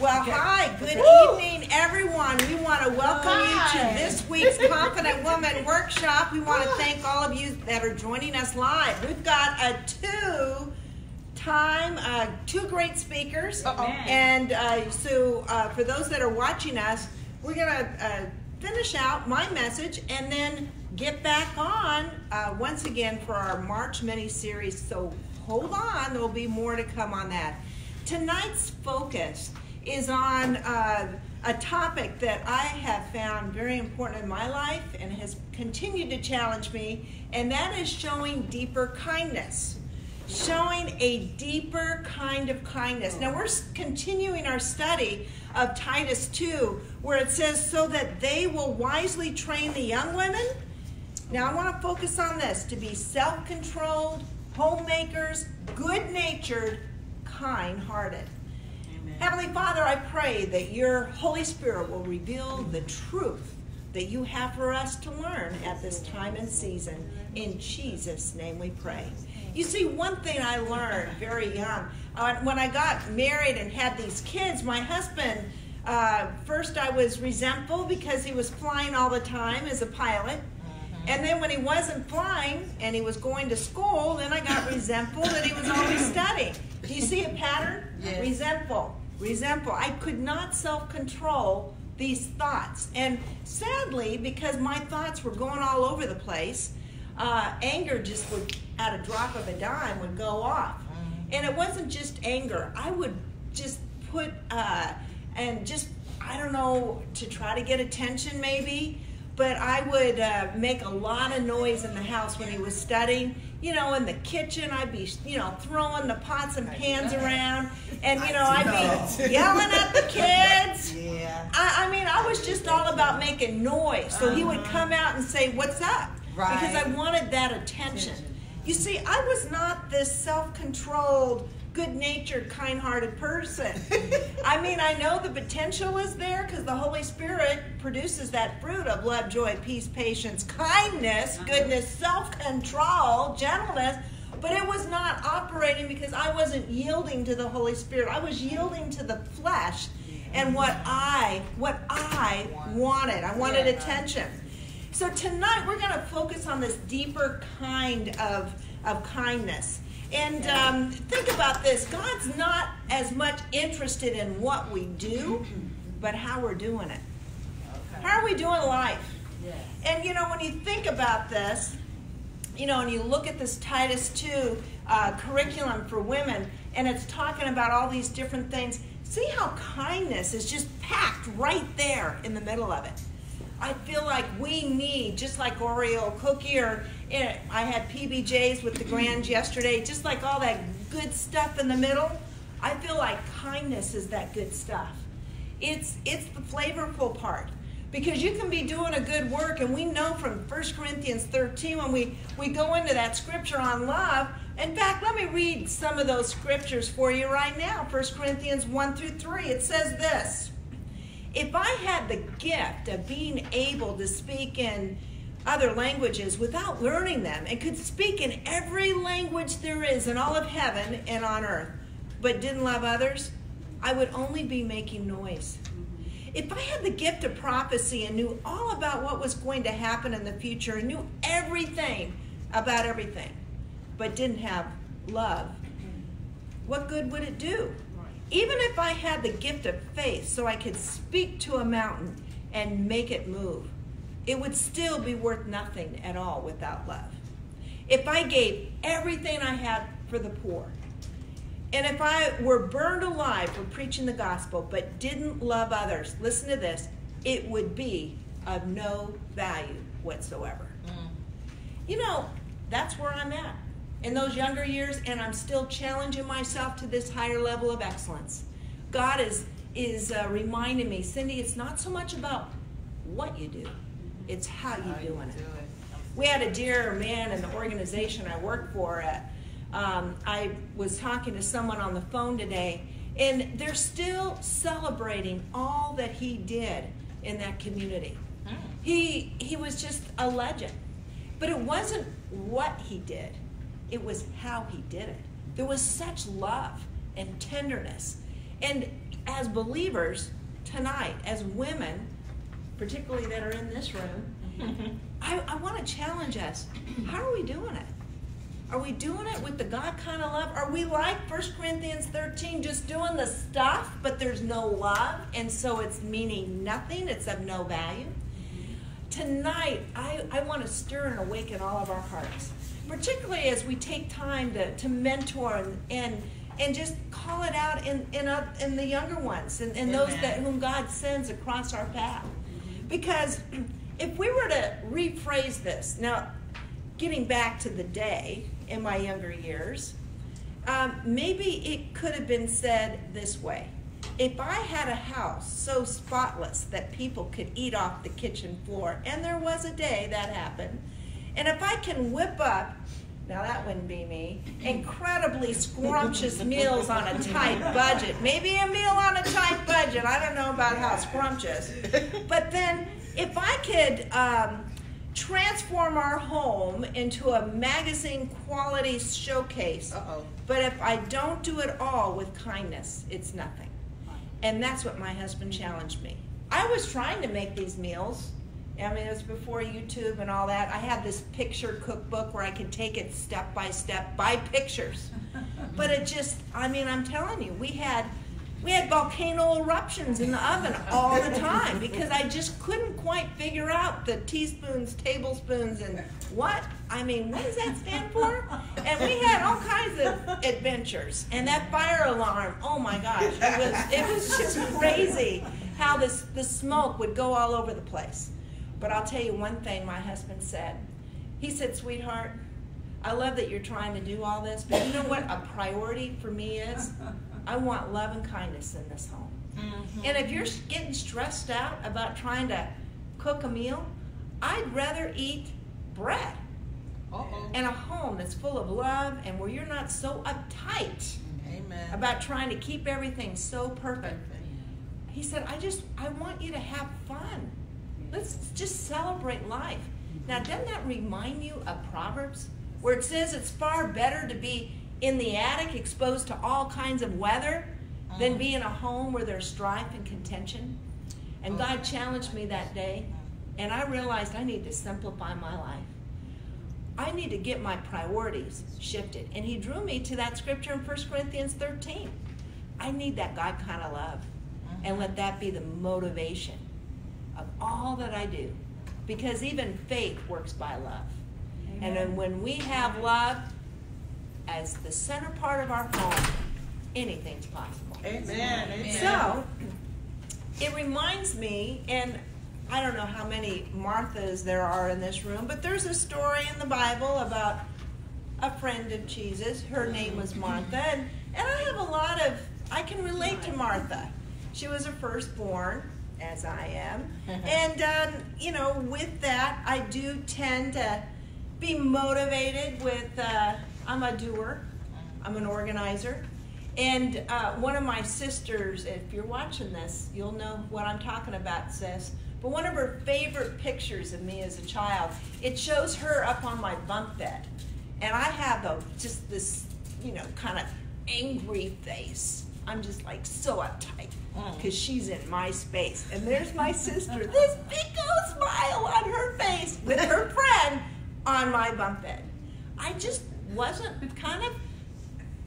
Well, hi, good Woo! evening, everyone. We want to welcome hi. you to this week's Confident Woman Workshop. We want to thank all of you that are joining us live. We've got a two time, uh, two great speakers. Uh-oh. And uh, so, uh, for those that are watching us, we're going to uh, finish out my message and then get back on uh, once again for our March mini series. So, hold on, there'll be more to come on that. Tonight's focus is on uh, a topic that I have found very important in my life and has continued to challenge me, and that is showing deeper kindness. Showing a deeper kind of kindness. Now, we're continuing our study of Titus 2, where it says, So that they will wisely train the young women. Now, I want to focus on this to be self controlled, homemakers, good natured, kind hearted. Heavenly Father, I pray that your Holy Spirit will reveal the truth that you have for us to learn at this time and season. In Jesus' name we pray. You see, one thing I learned very young, uh, when I got married and had these kids, my husband, uh, first I was resentful because he was flying all the time as a pilot. And then when he wasn't flying and he was going to school, then I got resentful that he was always studying. Do you see a pattern? Yes. Resentful resentful. I could not self control these thoughts. And sadly, because my thoughts were going all over the place, uh, anger just would, at a drop of a dime, would go off. Mm-hmm. And it wasn't just anger. I would just put, uh, and just, I don't know, to try to get attention maybe, but I would uh, make a lot of noise in the house when he was studying. You know, in the kitchen, I'd be, you know, throwing the pots and pans around, and you know, I'd be yelling at the kids. Yeah. I, I mean, I was just all about making noise. So he would uh-huh. come out and say, "What's up?" Right. Because I wanted that attention. You see, I was not this self-controlled good natured, kind hearted person. I mean, I know the potential is there because the Holy Spirit produces that fruit of love, joy, peace, patience, kindness, uh-huh. goodness, self control, gentleness. But it was not operating because I wasn't yielding to the Holy Spirit. I was yielding to the flesh and what I what I wanted. I wanted attention. So tonight we're going to focus on this deeper kind of of kindness. And um, think about this God's not as much interested in what we do, but how we're doing it. Okay. How are we doing life? Yes. And you know, when you think about this, you know, and you look at this Titus 2 uh, curriculum for women, and it's talking about all these different things, see how kindness is just packed right there in the middle of it. I feel like we need, just like Oreo cookie or eh, I had PBJs with the grands yesterday, just like all that good stuff in the middle. I feel like kindness is that good stuff. It's it's the flavorful part. Because you can be doing a good work, and we know from 1 Corinthians 13 when we, we go into that scripture on love. In fact, let me read some of those scriptures for you right now. 1 Corinthians 1 through 3. It says this if I had the gift of being able to speak in other languages without learning them and could speak in every language there is in all of heaven and on earth, but didn't love others, I would only be making noise. If I had the gift of prophecy and knew all about what was going to happen in the future and knew everything about everything, but didn't have love, what good would it do? Even if I had the gift of faith so I could speak to a mountain and make it move, it would still be worth nothing at all without love. If I gave everything I had for the poor, and if I were burned alive for preaching the gospel but didn't love others, listen to this, it would be of no value whatsoever. Mm. You know, that's where I'm at in those younger years, and I'm still challenging myself to this higher level of excellence. God is is uh, reminding me, Cindy, it's not so much about what you do, it's how you how doing you it. Do it. We had a dear man in the organization I work for. At, um, I was talking to someone on the phone today, and they're still celebrating all that he did in that community. Mm. He he was just a legend, but it wasn't what he did it was how he did it. There was such love and tenderness. And as believers tonight, as women, particularly that are in this room, I, I want to challenge us. How are we doing it? Are we doing it with the God kind of love? Are we like 1 Corinthians 13, just doing the stuff, but there's no love, and so it's meaning nothing? It's of no value? Tonight, I, I want to stir and awaken all of our hearts, particularly as we take time to, to mentor and, and and just call it out in in, in the younger ones and, and those that whom God sends across our path. Because if we were to rephrase this, now getting back to the day in my younger years, um, maybe it could have been said this way. If I had a house so spotless that people could eat off the kitchen floor, and there was a day that happened, and if I can whip up now that wouldn't be me. Incredibly scrumptious meals on a tight budget. Maybe a meal on a tight budget. I don't know about how scrumptious. But then if I could um, transform our home into a magazine quality showcase, Uh-oh. but if I don't do it all with kindness, it's nothing. And that's what my husband challenged me. I was trying to make these meals I mean, it was before YouTube and all that. I had this picture cookbook where I could take it step by step by pictures. but it just, I mean, I'm telling you, we had we had volcano eruptions in the oven all the time because I just couldn't quite figure out the teaspoons, tablespoons, and what. I mean, what does that stand for? And we had all kinds of adventures. And that fire alarm, oh my gosh, it was it was just crazy how this the smoke would go all over the place. But I'll tell you one thing my husband said. He said, Sweetheart, I love that you're trying to do all this, but you know what a priority for me is? I want love and kindness in this home. Mm-hmm. And if you're getting stressed out about trying to cook a meal, I'd rather eat bread Uh-oh. and a home that's full of love and where you're not so uptight Amen. about trying to keep everything so perfect. He said, I just, I want you to have fun. Let's just celebrate life. Now, doesn't that remind you of Proverbs, where it says it's far better to be in the attic exposed to all kinds of weather than uh-huh. be in a home where there's strife and contention? And oh. God challenged me that day, and I realized I need to simplify my life. I need to get my priorities shifted. And He drew me to that scripture in 1 Corinthians 13. I need that God kind of love, and let that be the motivation of all that I do. Because even faith works by love. Amen. And when we have love as the center part of our home, anything's possible. Amen. Amen. So, it reminds me, and I don't know how many Marthas there are in this room, but there's a story in the Bible about a friend of Jesus. Her name was Martha, and, and I have a lot of, I can relate to Martha. She was a firstborn, as I am. and, um, you know, with that, I do tend to be motivated with, uh, I'm a doer, I'm an organizer. And uh, one of my sisters, if you're watching this, you'll know what I'm talking about, sis. But one of her favorite pictures of me as a child, it shows her up on my bunk bed. And I have a, just this, you know, kind of angry face. I'm just like so uptight because mm. she's in my space. And there's my sister, this big old smile on her face with her friend on my bunk bed. I just wasn't kind of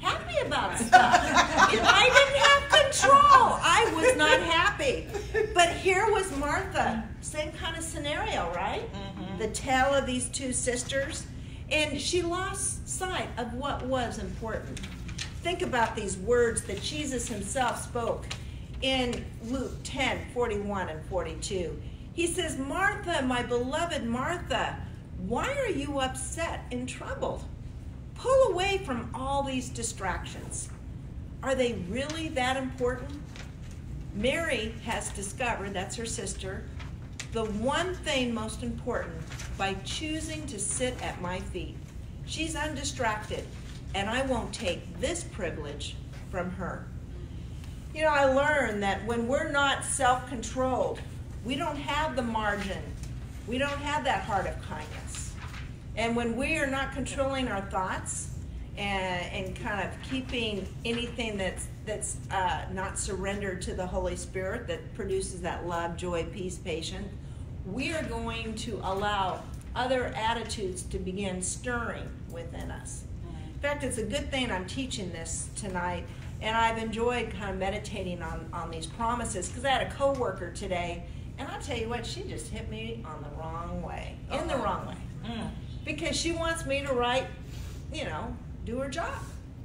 happy about stuff. if I didn't have control, I was not happy. But here was Martha, same kind of scenario, right? Mm-hmm. The tale of these two sisters. And she lost sight of what was important. Think about these words that Jesus himself spoke in Luke 10 41 and 42. He says, Martha, my beloved Martha, why are you upset and troubled? Pull away from all these distractions. Are they really that important? Mary has discovered, that's her sister, the one thing most important by choosing to sit at my feet. She's undistracted, and I won't take this privilege from her. You know, I learned that when we're not self controlled, we don't have the margin, we don't have that heart of kindness. And when we are not controlling our thoughts and, and kind of keeping anything that's that's uh, not surrendered to the Holy Spirit that produces that love, joy, peace, patience, we are going to allow other attitudes to begin stirring within us. In fact, it's a good thing I'm teaching this tonight, and I've enjoyed kind of meditating on, on these promises because I had a coworker today, and I'll tell you what, she just hit me on the wrong way, in the wrong way, Mm. because she wants me to write, you know, do her job.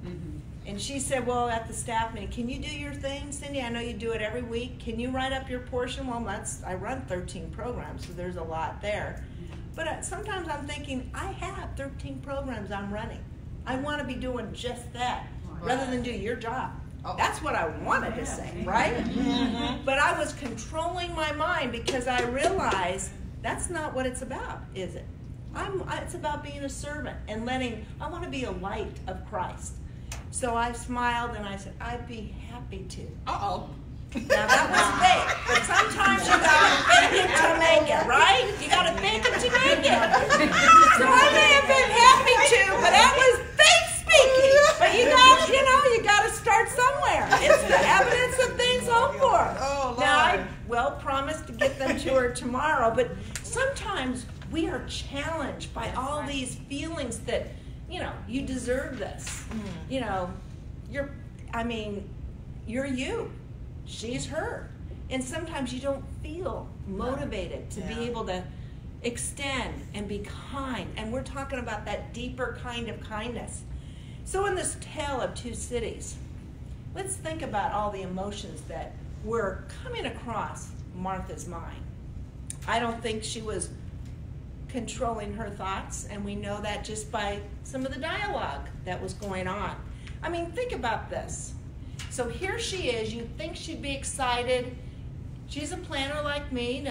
Mm-hmm. And she said, Well, at the staff meeting, can you do your thing, Cindy? I know you do it every week. Can you write up your portion? Well, that's I run 13 programs, so there's a lot there. But uh, sometimes I'm thinking, I have 13 programs I'm running. I want to be doing just that rather than do your job. Oh. That's what I wanted to say, right? But I was controlling my mind because I realized that's not what it's about, is it? I'm, it's about being a servant and letting, I want to be a light of Christ. So I smiled and I said, I'd be happy to. Uh-oh. Now that was fake, but sometimes you gotta fake it to make it, right? You gotta fake it to make it. So I may have been happy to, but that was fake speaking. But you got, you know, you gotta start somewhere. It's the evidence of things hoped for. Oh, Now I Lord. Well promised to get them to her tomorrow, but sometimes we are challenged by all these feelings that, you know, you deserve this. Mm-hmm. You know, you're, I mean, you're you. She's her. And sometimes you don't feel motivated to Yeah. be able to extend and be kind. And we're talking about that deeper kind of kindness. So, in this tale of two cities, let's think about all the emotions that were coming across Martha's mind. I don't think she was controlling her thoughts, and we know that just by some of the dialogue that was going on. I mean, think about this. So here she is, you'd think she'd be excited. She's a planner like me.